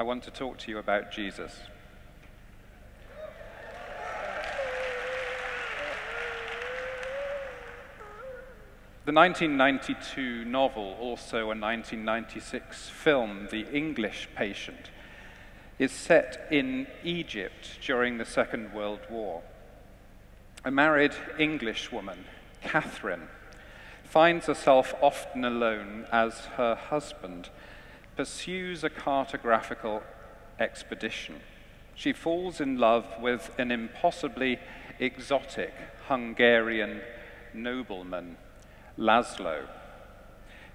I want to talk to you about Jesus. The 1992 novel, also a 1996 film, The English Patient, is set in Egypt during the Second World War. A married English woman, Catherine, finds herself often alone as her husband pursues a cartographical expedition. She falls in love with an impossibly exotic Hungarian nobleman, Laszlo.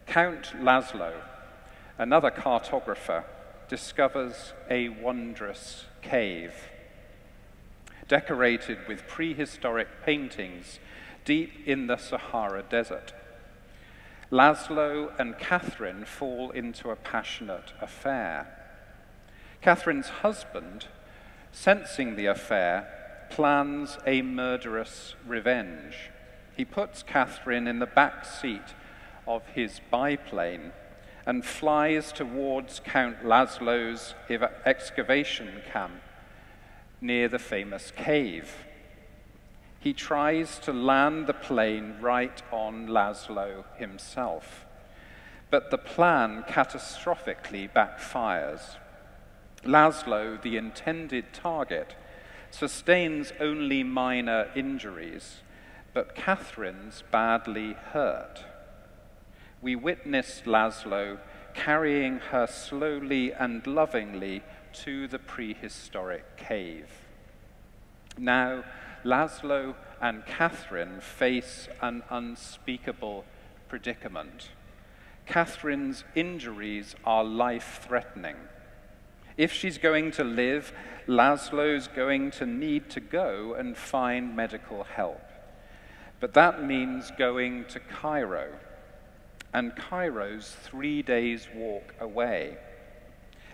Count Laszlo, another cartographer, discovers a wondrous cave decorated with prehistoric paintings deep in the Sahara Desert. Laszlo and Catherine fall into a passionate affair. Catherine's husband, sensing the affair, plans a murderous revenge. He puts Catherine in the back seat of his biplane and flies towards Count Laszlo's excavation camp near the famous cave. He tries to land the plane right on Laszlo himself, but the plan catastrophically backfires. Laszlo, the intended target, sustains only minor injuries, but Catherine's badly hurt. We witness Laszlo carrying her slowly and lovingly to the prehistoric cave. Now, Laszlo and Catherine face an unspeakable predicament. Catherine's injuries are life threatening. If she's going to live, Laszlo's going to need to go and find medical help. But that means going to Cairo, and Cairo's three days' walk away.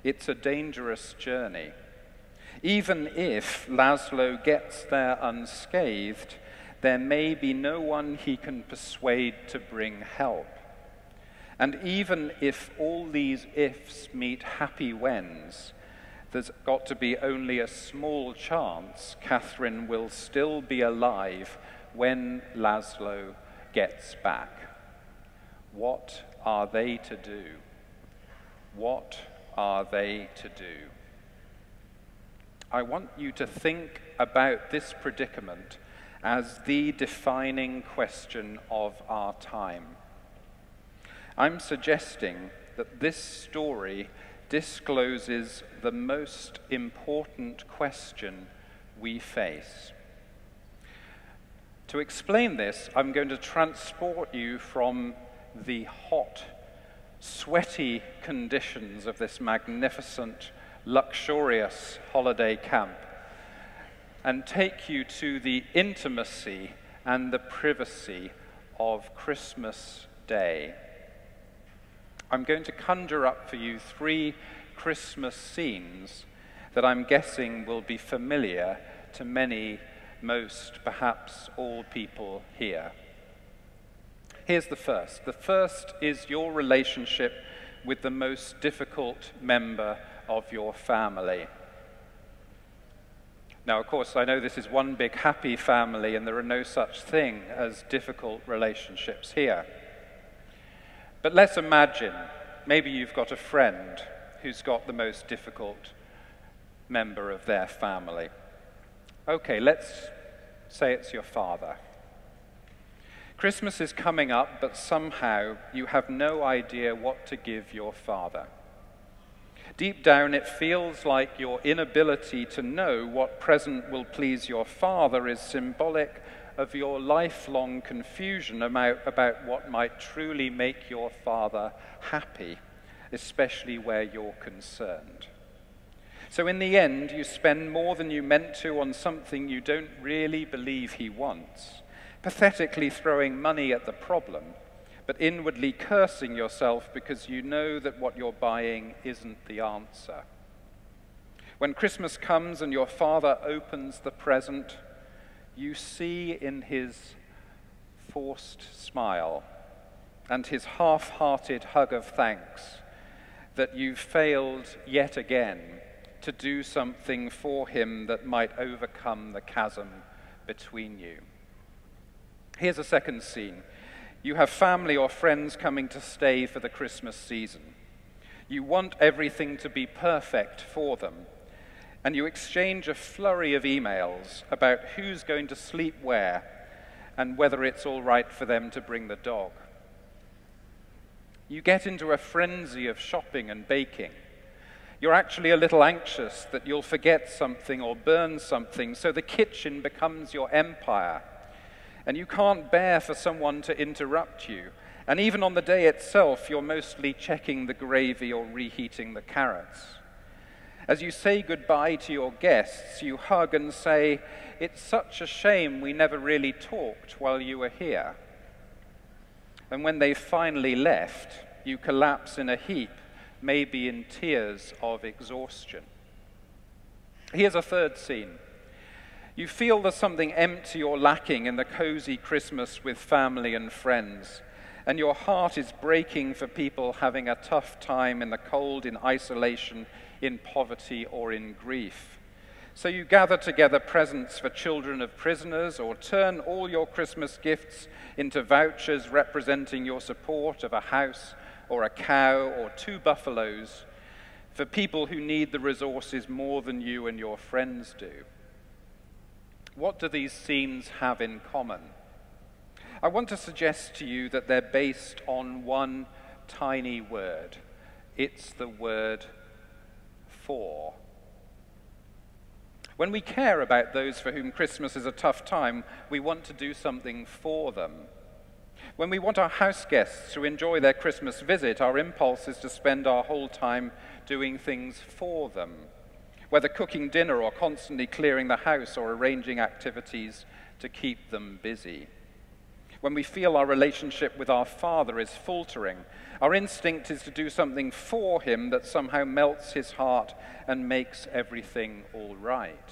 It's a dangerous journey. Even if Laszlo gets there unscathed, there may be no one he can persuade to bring help. And even if all these ifs meet happy whens, there's got to be only a small chance Catherine will still be alive when Laszlo gets back. What are they to do? What are they to do? I want you to think about this predicament as the defining question of our time. I'm suggesting that this story discloses the most important question we face. To explain this, I'm going to transport you from the hot sweaty conditions of this magnificent, luxurious holiday camp and take you to the intimacy and the privacy of Christmas Day. I'm going to conjure up for you three Christmas scenes that I'm guessing will be familiar to many, most, perhaps all people here. Here's the first. The first is your relationship with the most difficult member of your family. Now, of course, I know this is one big happy family, and there are no such thing as difficult relationships here. But let's imagine maybe you've got a friend who's got the most difficult member of their family. Okay, let's say it's your father. Christmas is coming up, but somehow you have no idea what to give your father. Deep down, it feels like your inability to know what present will please your father is symbolic of your lifelong confusion about, about what might truly make your father happy, especially where you're concerned. So, in the end, you spend more than you meant to on something you don't really believe he wants pathetically throwing money at the problem, but inwardly cursing yourself because you know that what you're buying isn't the answer. When Christmas comes and your father opens the present, you see in his forced smile and his half hearted hug of thanks that you've failed yet again to do something for him that might overcome the chasm between you. Here's a second scene. You have family or friends coming to stay for the Christmas season. You want everything to be perfect for them, and you exchange a flurry of emails about who's going to sleep where and whether it's all right for them to bring the dog. You get into a frenzy of shopping and baking. You're actually a little anxious that you'll forget something or burn something, so the kitchen becomes your empire. And you can't bear for someone to interrupt you. And even on the day itself, you're mostly checking the gravy or reheating the carrots. As you say goodbye to your guests, you hug and say, It's such a shame we never really talked while you were here. And when they finally left, you collapse in a heap, maybe in tears of exhaustion. Here's a third scene. You feel there's something empty or lacking in the cozy Christmas with family and friends, and your heart is breaking for people having a tough time in the cold, in isolation, in poverty or in grief. So you gather together presents for children of prisoners or turn all your Christmas gifts into vouchers representing your support of a house or a cow or two buffaloes for people who need the resources more than you and your friends do. What do these scenes have in common? I want to suggest to you that they're based on one tiny word. It's the word for. When we care about those for whom Christmas is a tough time, we want to do something for them. When we want our house guests to enjoy their Christmas visit, our impulse is to spend our whole time doing things for them, whether cooking dinner or constantly clearing the house or arranging activities to keep them busy. When we feel our relationship with our Father is faltering, our instinct is to do something for him that somehow melts his heart and makes everything all right.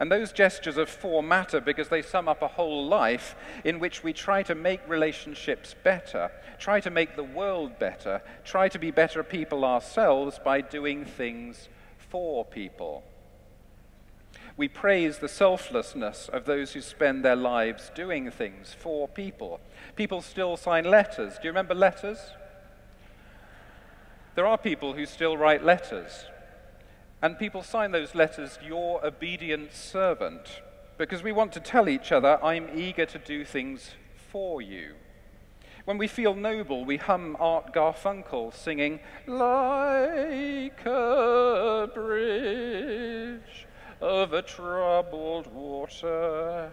And those gestures of for matter because they sum up a whole life in which we try to make relationships better, try to make the world better, try to be better people ourselves by doing things for people. We praise the selflessness of those who spend their lives doing things for people. People still sign letters. Do you remember letters? There are people who still write letters. And people sign those letters, Your Obedient Servant, because we want to tell each other, I'm eager to do things for you. When we feel noble, we hum Art Garfunkel singing, Like a bridge over troubled water,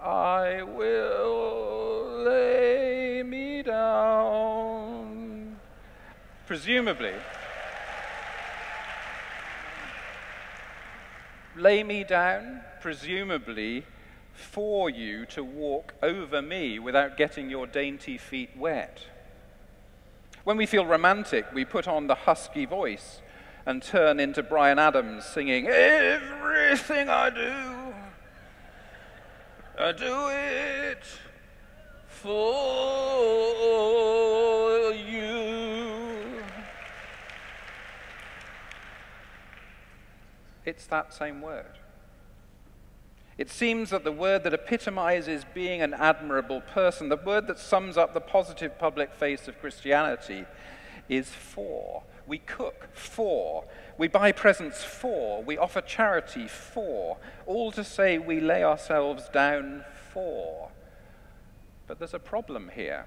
I will lay me down. Presumably, lay me down, presumably for you to walk over me without getting your dainty feet wet. When we feel romantic, we put on the husky voice and turn into Bryan Adams singing, Everything I do, I do it for you. It's that same word. It seems that the word that epitomizes being an admirable person, the word that sums up the positive public face of Christianity, is for. We cook for. We buy presents for. We offer charity for. All to say we lay ourselves down for. But there's a problem here.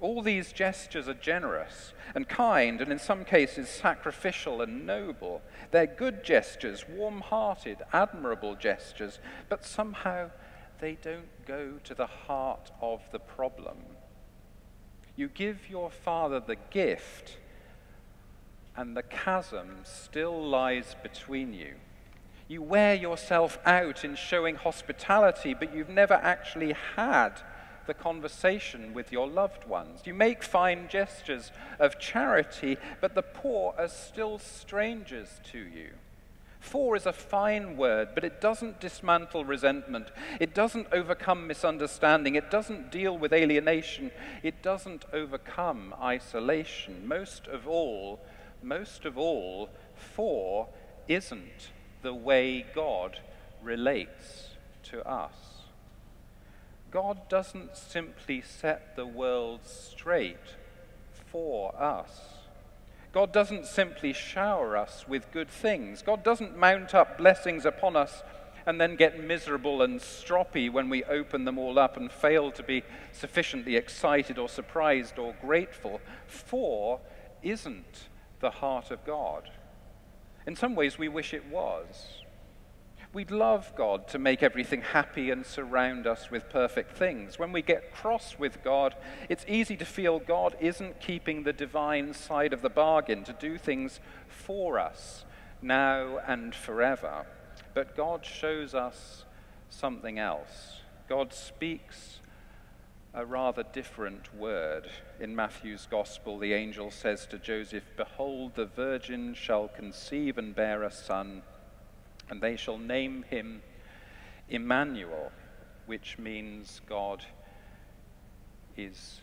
All these gestures are generous and kind, and in some cases sacrificial and noble. They're good gestures, warm hearted, admirable gestures, but somehow they don't go to the heart of the problem. You give your father the gift and the chasm still lies between you. You wear yourself out in showing hospitality, but you've never actually had the conversation with your loved ones. You make fine gestures of charity, but the poor are still strangers to you. For is a fine word, but it doesn't dismantle resentment. It doesn't overcome misunderstanding. It doesn't deal with alienation. It doesn't overcome isolation. Most of all, most of all, for isn't the way God relates to us. God doesn't simply set the world straight for us. God doesn't simply shower us with good things. God doesn't mount up blessings upon us and then get miserable and stroppy when we open them all up and fail to be sufficiently excited or surprised or grateful. For isn't the heart of God. In some ways, we wish it was. We'd love God to make everything happy and surround us with perfect things. When we get cross with God, it's easy to feel God isn't keeping the divine side of the bargain to do things for us now and forever. But God shows us something else. God speaks a rather different word. In Matthew's Gospel, the angel says to Joseph, Behold, the virgin shall conceive and bear a son and they shall name him Emmanuel, which means God is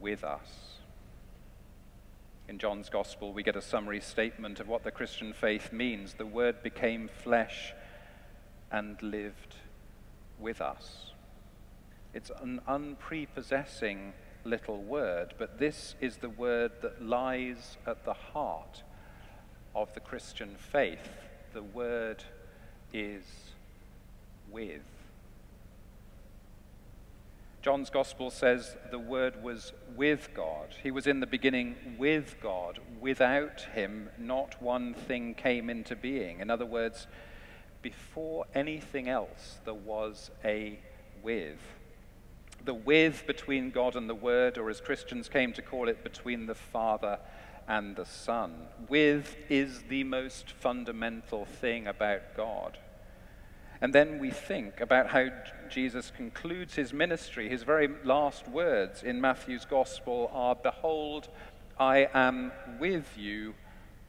with us. In John's Gospel, we get a summary statement of what the Christian faith means. The Word became flesh and lived with us. It's an unprepossessing little word, but this is the word that lies at the heart of the Christian faith the word is with. John's gospel says the word was with God. He was in the beginning with God. Without him, not one thing came into being. In other words, before anything else, there was a with. The with between God and the Word, or as Christians came to call it, between the Father and the Son. With is the most fundamental thing about God. And then we think about how Jesus concludes his ministry. His very last words in Matthew's Gospel are Behold, I am with you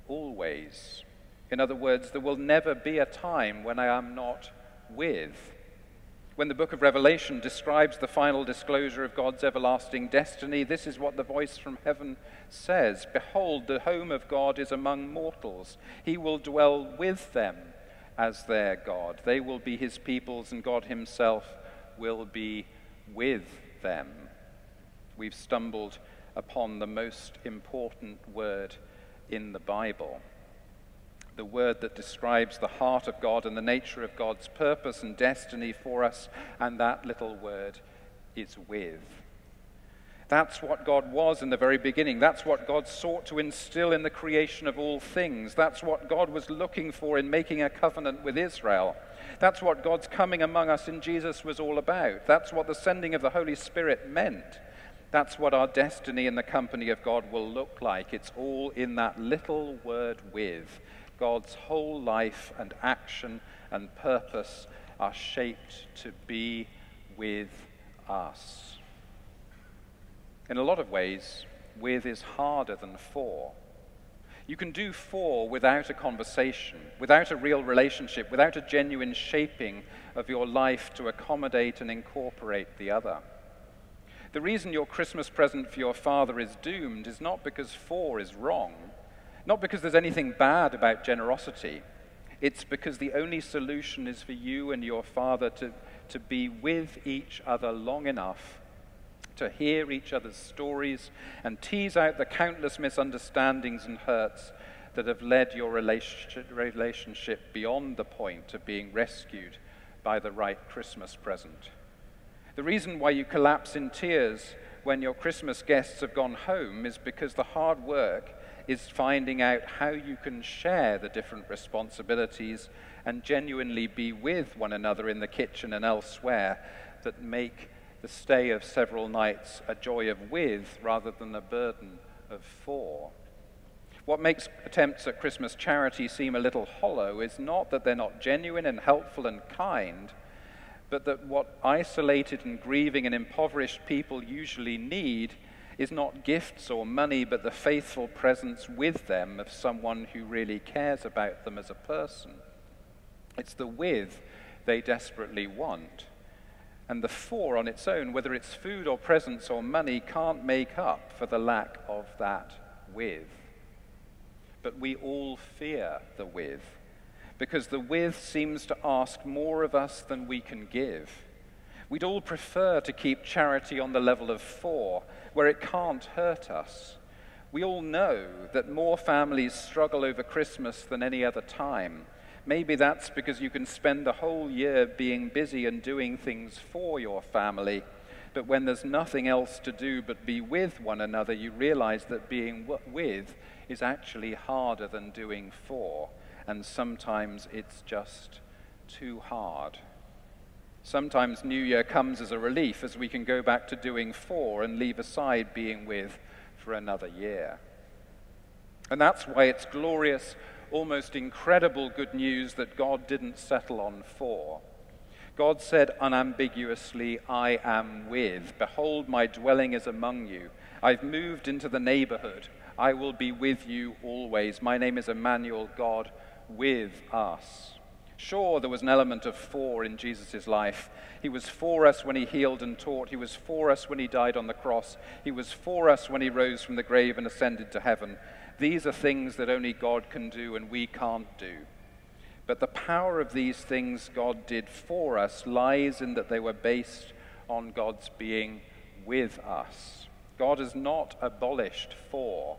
always. In other words, there will never be a time when I am not with when the book of Revelation describes the final disclosure of God's everlasting destiny, this is what the voice from heaven says Behold, the home of God is among mortals. He will dwell with them as their God. They will be his peoples, and God himself will be with them. We've stumbled upon the most important word in the Bible the word that describes the heart of God and the nature of God's purpose and destiny for us, and that little word is with. That's what God was in the very beginning. That's what God sought to instill in the creation of all things. That's what God was looking for in making a covenant with Israel. That's what God's coming among us in Jesus was all about. That's what the sending of the Holy Spirit meant. That's what our destiny in the company of God will look like. It's all in that little word with. God's whole life and action and purpose are shaped to be with us. In a lot of ways, with is harder than for. You can do for without a conversation, without a real relationship, without a genuine shaping of your life to accommodate and incorporate the other. The reason your Christmas present for your father is doomed is not because for is wrong, not because there's anything bad about generosity, it's because the only solution is for you and your Father to, to be with each other long enough to hear each other's stories and tease out the countless misunderstandings and hurts that have led your relationship beyond the point of being rescued by the right Christmas present. The reason why you collapse in tears when your Christmas guests have gone home is because the hard work is finding out how you can share the different responsibilities and genuinely be with one another in the kitchen and elsewhere that make the stay of several nights a joy of with rather than a burden of for. What makes attempts at Christmas charity seem a little hollow is not that they're not genuine and helpful and kind, but that what isolated and grieving and impoverished people usually need is not gifts or money, but the faithful presence with them of someone who really cares about them as a person. It's the with they desperately want. And the for on its own, whether it's food or presents or money, can't make up for the lack of that with. But we all fear the with, because the with seems to ask more of us than we can give. We'd all prefer to keep charity on the level of for, where it can't hurt us. We all know that more families struggle over Christmas than any other time. Maybe that's because you can spend the whole year being busy and doing things for your family, but when there's nothing else to do but be with one another, you realize that being with is actually harder than doing for, and sometimes it's just too hard. Sometimes New Year comes as a relief as we can go back to doing for and leave aside being with for another year. And that's why it's glorious, almost incredible good news that God didn't settle on for. God said unambiguously, I am with. Behold, my dwelling is among you. I've moved into the neighborhood. I will be with you always. My name is Emmanuel, God with us. Sure, there was an element of for in Jesus' life. He was for us when he healed and taught. He was for us when he died on the cross. He was for us when he rose from the grave and ascended to heaven. These are things that only God can do and we can't do. But the power of these things God did for us lies in that they were based on God's being with us. God has not abolished for.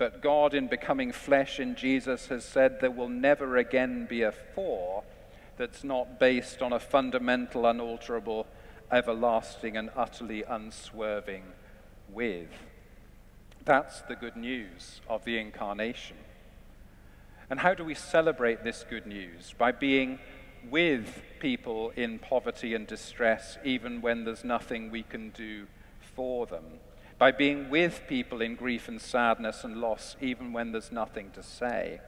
But God, in becoming flesh in Jesus, has said there will never again be a for that's not based on a fundamental, unalterable, everlasting, and utterly unswerving with. That's the good news of the incarnation. And how do we celebrate this good news? By being with people in poverty and distress, even when there's nothing we can do for them by being with people in grief and sadness and loss, even when there's nothing to say,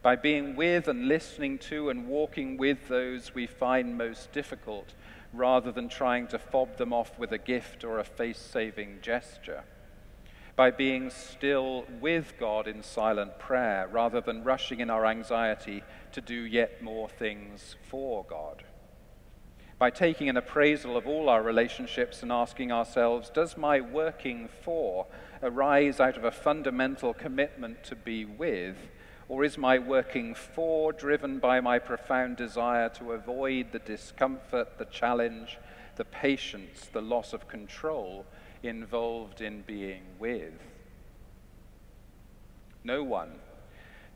by being with and listening to and walking with those we find most difficult, rather than trying to fob them off with a gift or a face saving gesture, by being still with God in silent prayer, rather than rushing in our anxiety to do yet more things for God by taking an appraisal of all our relationships and asking ourselves, does my working for arise out of a fundamental commitment to be with, or is my working for driven by my profound desire to avoid the discomfort, the challenge, the patience, the loss of control involved in being with? No one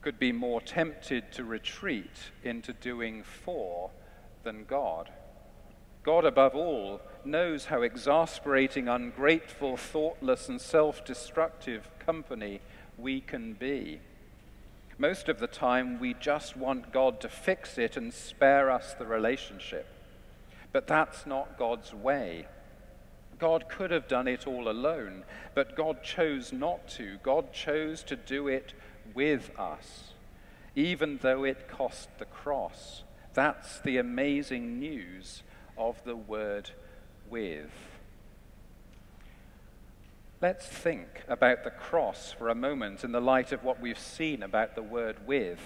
could be more tempted to retreat into doing for than God. God, above all, knows how exasperating, ungrateful, thoughtless, and self destructive company we can be. Most of the time, we just want God to fix it and spare us the relationship. But that's not God's way. God could have done it all alone, but God chose not to. God chose to do it with us, even though it cost the cross. That's the amazing news of the word with. Let's think about the cross for a moment in the light of what we've seen about the word with.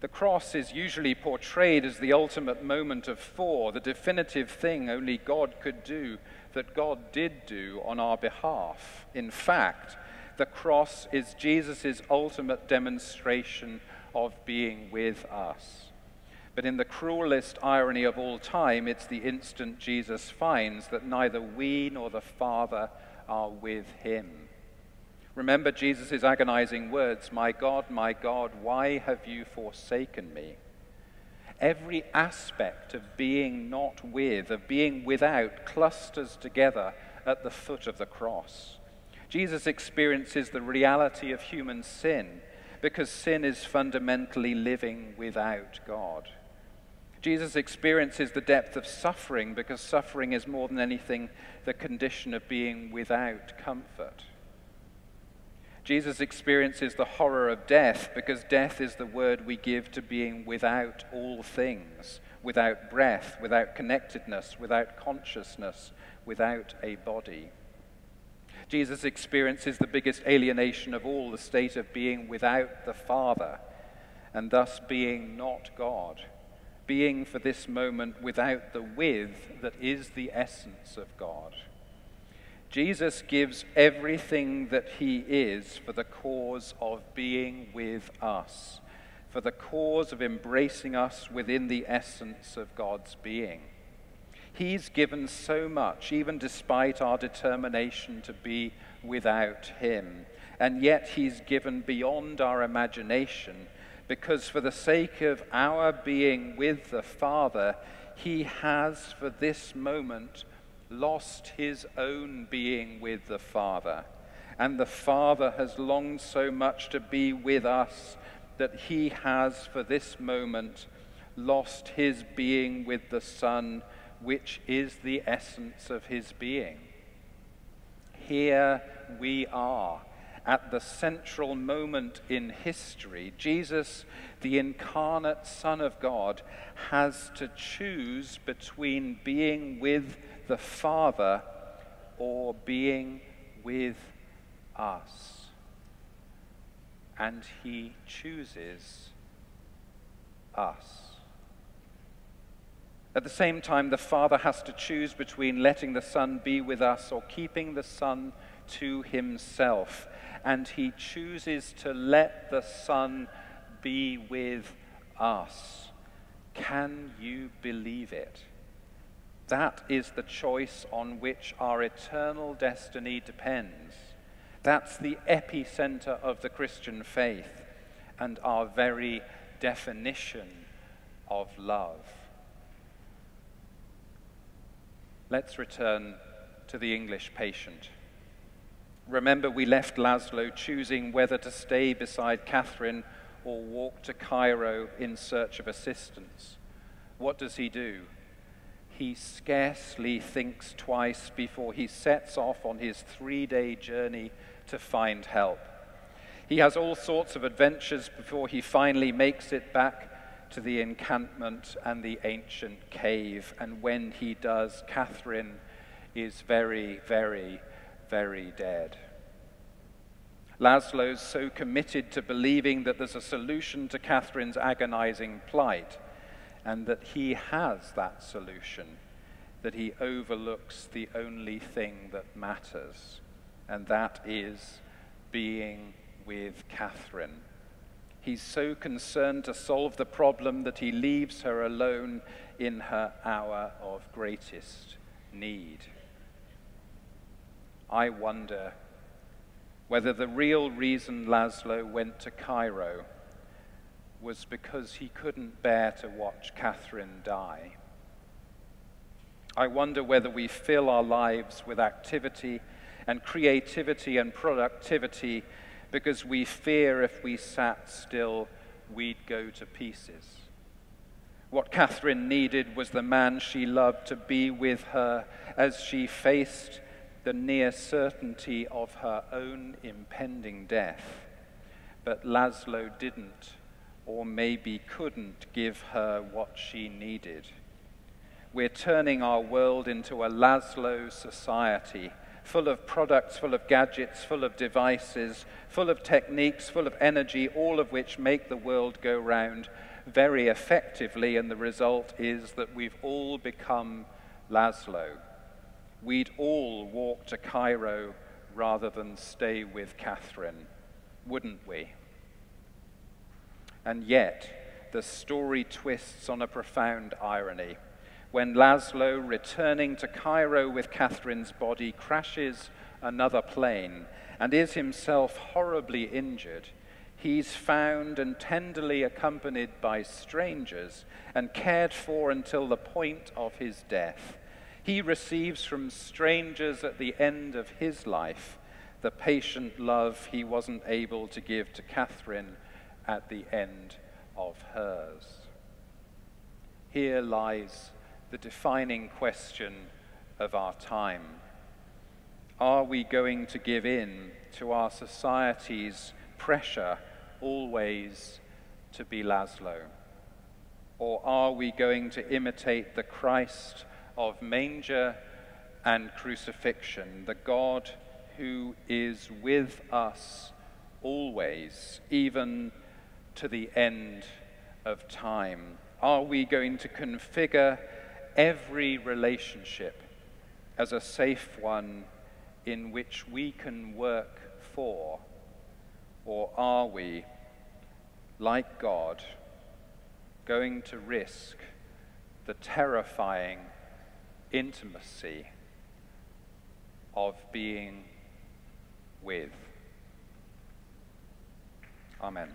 The cross is usually portrayed as the ultimate moment of for, the definitive thing only God could do, that God did do on our behalf. In fact, the cross is Jesus' ultimate demonstration of being with us. But in the cruelest irony of all time, it's the instant Jesus finds that neither we nor the Father are with him. Remember Jesus' agonizing words My God, my God, why have you forsaken me? Every aspect of being not with, of being without, clusters together at the foot of the cross. Jesus experiences the reality of human sin because sin is fundamentally living without God. Jesus experiences the depth of suffering because suffering is more than anything the condition of being without comfort. Jesus experiences the horror of death because death is the word we give to being without all things, without breath, without connectedness, without consciousness, without a body. Jesus experiences the biggest alienation of all, the state of being without the Father, and thus being not God, being for this moment without the with that is the essence of God. Jesus gives everything that he is for the cause of being with us, for the cause of embracing us within the essence of God's being. He's given so much, even despite our determination to be without him. And yet he's given beyond our imagination, because for the sake of our being with the Father, he has for this moment lost his own being with the Father. And the Father has longed so much to be with us that he has, for this moment, lost his being with the Son, which is the essence of his being. Here we are at the central moment in history. Jesus, the incarnate Son of God, has to choose between being with the Father or being with us. And he chooses us. At the same time, the Father has to choose between letting the Son be with us or keeping the Son to himself. And he chooses to let the Son be with us. Can you believe it? That is the choice on which our eternal destiny depends. That's the epicenter of the Christian faith and our very definition of love. Let's return to the English patient. Remember, we left Laszlo choosing whether to stay beside Catherine or walk to Cairo in search of assistance. What does he do? he scarcely thinks twice before he sets off on his three day journey to find help. He has all sorts of adventures before he finally makes it back to the encampment and the ancient cave. And when he does, Catherine is very, very, very dead. Laszlo's so committed to believing that there's a solution to Catherine's agonizing plight and that he has that solution, that he overlooks the only thing that matters, and that is being with Catherine. He's so concerned to solve the problem that he leaves her alone in her hour of greatest need. I wonder whether the real reason Laszlo went to Cairo was because he couldn't bear to watch Catherine die. I wonder whether we fill our lives with activity and creativity and productivity because we fear if we sat still, we'd go to pieces. What Catherine needed was the man she loved to be with her as she faced the near certainty of her own impending death. But Laszlo didn't or maybe couldn't give her what she needed. We're turning our world into a Laszlo society, full of products, full of gadgets, full of devices, full of techniques, full of energy, all of which make the world go round very effectively, and the result is that we've all become Laszlo. We'd all walk to Cairo rather than stay with Catherine, wouldn't we? And yet, the story twists on a profound irony. When Laszlo, returning to Cairo with Catherine's body, crashes another plane and is himself horribly injured, he's found and tenderly accompanied by strangers and cared for until the point of his death. He receives from strangers at the end of his life the patient love he wasn't able to give to Catherine at the end of hers. Here lies the defining question of our time. Are we going to give in to our society's pressure always to be Laszlo? Or are we going to imitate the Christ of manger and crucifixion, the God who is with us always, even to the end of time? Are we going to configure every relationship as a safe one in which we can work for? Or are we, like God, going to risk the terrifying intimacy of being with? Amen.